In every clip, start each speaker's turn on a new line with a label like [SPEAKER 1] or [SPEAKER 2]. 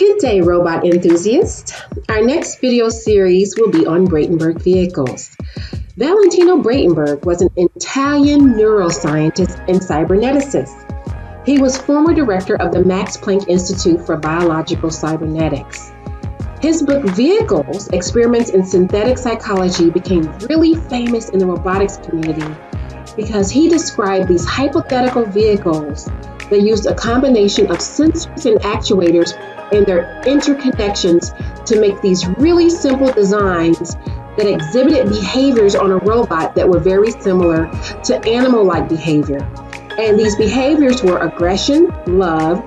[SPEAKER 1] Good day, robot enthusiasts. Our next video series will be on Braitenberg vehicles. Valentino Braitenberg was an Italian neuroscientist and cyberneticist. He was former director of the Max Planck Institute for Biological Cybernetics. His book Vehicles Experiments in Synthetic Psychology became really famous in the robotics community because he described these hypothetical vehicles that used a combination of sensors and actuators and their interconnections to make these really simple designs that exhibited behaviors on a robot that were very similar to animal like behavior. And these behaviors were aggression, love,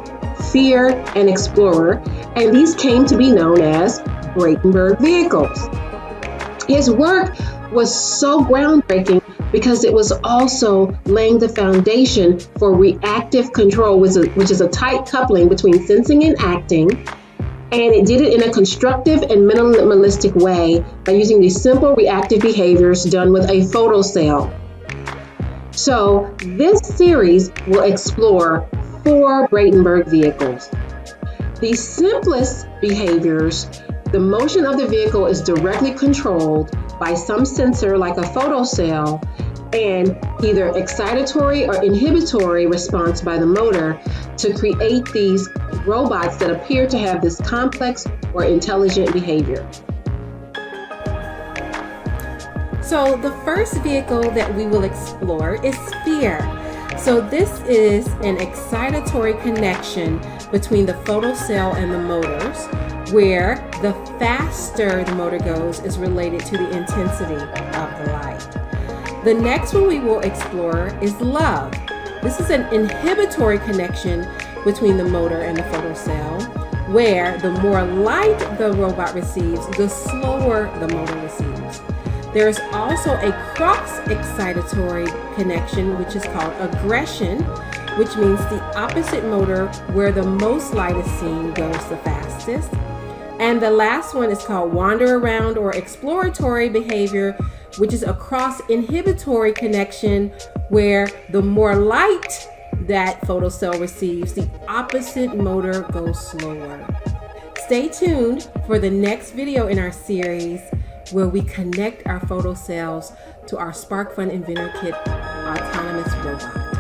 [SPEAKER 1] fear, and explorer, and these came to be known as Braitenberg vehicles. His work was so groundbreaking because it was also laying the foundation for reactive control, which is, which is a tight coupling between sensing and acting. And it did it in a constructive and minimalistic way by using these simple reactive behaviors done with a photocell. So, this series will explore four Braitenberg vehicles. The simplest behaviors, the motion of the vehicle is directly controlled by some sensor like a photocell and either excitatory or inhibitory response by the motor to create these robots that appear to have this complex or intelligent behavior.
[SPEAKER 2] So the first vehicle that we will explore is fear. So this is an excitatory connection between the photocell and the motors where the faster the motor goes is related to the intensity of the light. The next one we will explore is love. This is an inhibitory connection between the motor and the photocell, where the more light the robot receives, the slower the motor receives. There is also a cross excitatory connection, which is called aggression, which means the opposite motor where the most light is seen goes the fastest. And the last one is called wander around or exploratory behavior, which is a cross inhibitory connection where the more light that photocell receives, the opposite motor goes slower. Stay tuned for the next video in our series where we connect our photocells to our SparkFun Inventor Kit autonomous robot.